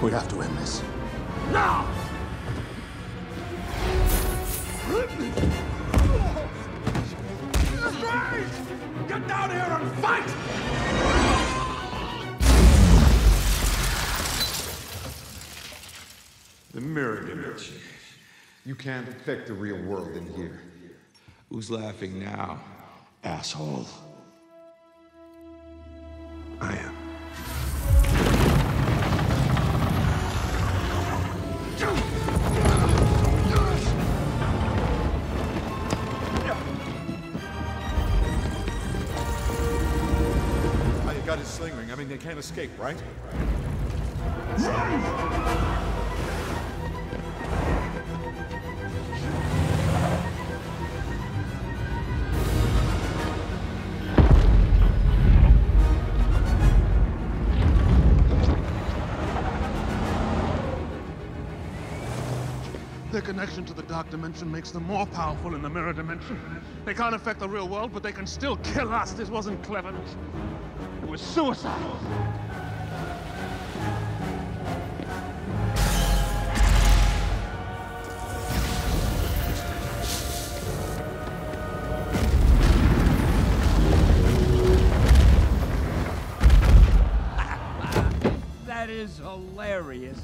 We have to end this. Now! Strange! Get down here and fight! The mirror dimension. You can't affect the real world in here. Who's laughing now, asshole? I am. Got his sling ring. I mean, they can't escape, right? Their connection to the Dark Dimension makes them more powerful in the Mirror Dimension. They can't affect the real world, but they can still kill us. This wasn't cleverness. It was suicide. That is hilarious.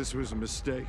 This was a mistake.